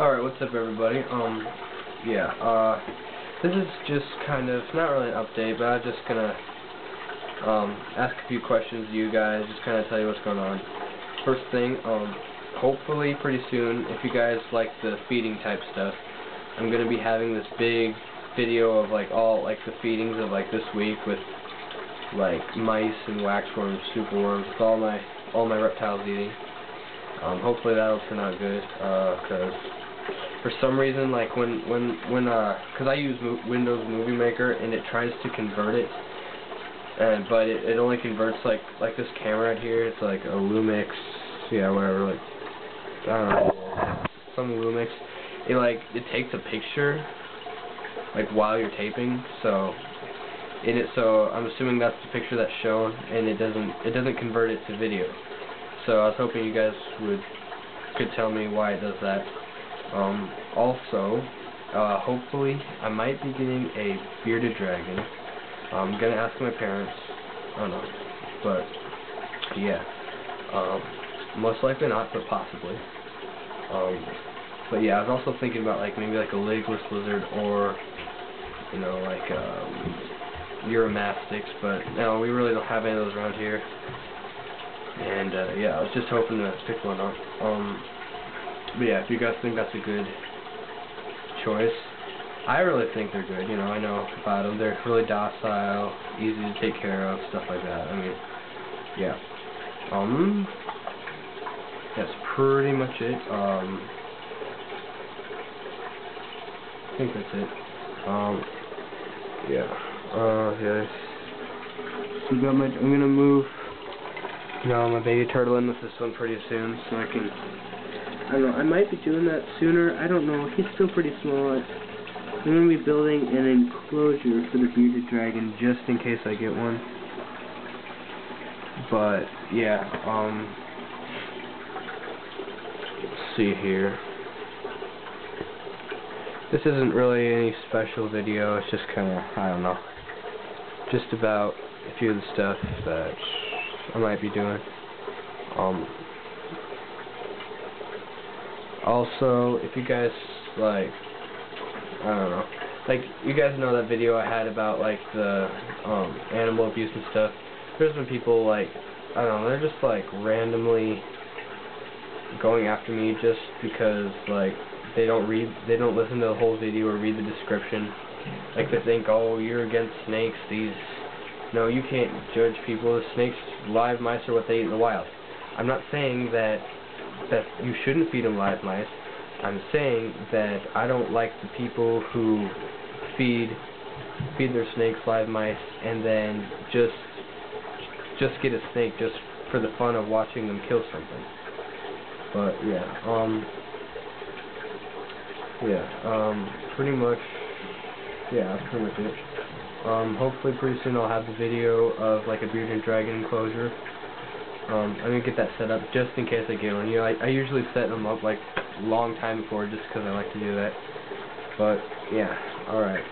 Alright, what's up everybody? Um, yeah, uh, this is just kind of, not really an update, but I'm just gonna, um, ask a few questions to you guys, just kind of tell you what's going on. First thing, um, hopefully pretty soon, if you guys like the feeding type stuff, I'm gonna be having this big video of like all, like the feedings of like this week with, like, mice and waxworms, superworms, with all my, all my reptiles eating. Um, hopefully that'll turn out good, uh, cause for some reason, like when when when uh, cause I use Mo Windows Movie Maker and it tries to convert it, and but it, it only converts like like this camera right here. It's like a Lumix, yeah, whatever. Like I don't know, some Lumix. It like it takes a picture, like while you're taping. So in it, so I'm assuming that's the picture that's shown, and it doesn't it doesn't convert it to video. So I was hoping you guys would could tell me why it does that. Um, also, uh, hopefully, I might be getting a bearded dragon. I'm gonna ask my parents. I don't know, but yeah, um, most likely not, but possibly. Um, but yeah, I was also thinking about like maybe like a legless lizard or you know like um, Uromastyx, but no, we really don't have any of those around here. And uh, yeah, I was just hoping to pick one up. Um, but yeah, if you guys think that's a good choice, I really think they're good. You know, I know about them. They're really docile, easy to take care of, stuff like that. I mean, yeah. Um, that's pretty much it. Um, I think that's it. Um, yeah. Uh, yes. So got my. I'm gonna move. You know, my baby turtle in with this one pretty soon, so I can I don't know, I might be doing that sooner. I don't know. He's still pretty small. I'm going to be building an enclosure for the bearded dragon just in case I get one. But, yeah, um, let's see here. This isn't really any special video. It's just kind of, I don't know, just about a few of the stuff that I might be doing. Um, also, if you guys, like, I don't know, like, you guys know that video I had about, like, the, um, animal abuse and stuff. There's been people, like, I don't know, they're just, like, randomly going after me just because, like, they don't read, they don't listen to the whole video or read the description. Like, they think, oh, you're against snakes, these, no, you can't judge people. The snakes, live mice are what they eat in the wild. I'm not saying that that you shouldn't feed them live mice. I'm saying that I don't like the people who feed feed their snakes live mice and then just just get a snake just for the fun of watching them kill something. But yeah, um yeah, um pretty much yeah, that's pretty much it. Um hopefully pretty soon I'll have the video of like a bearded dragon enclosure. Um, I'm gonna get that set up just in case I get one. You know, I, I usually set them up like long time before just because I like to do that. But, yeah, alright.